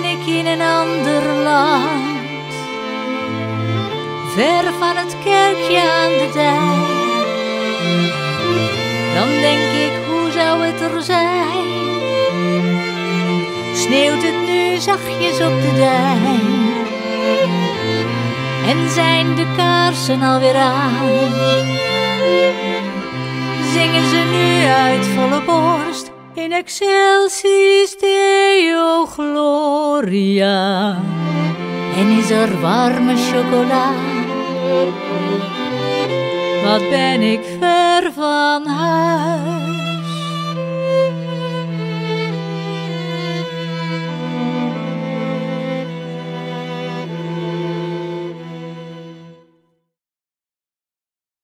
ben ik in een ander land. Ver van het kerkje aan de dijk. Dan denk ik, hoe zou het er zijn? Sneeuwt het nu zachtjes op de dijk? En zijn de kaarsen alweer aan? Zingen ze nu uit volle borst in excelsis Deo? En is er warme chocola? Wat ben ik ver van huis?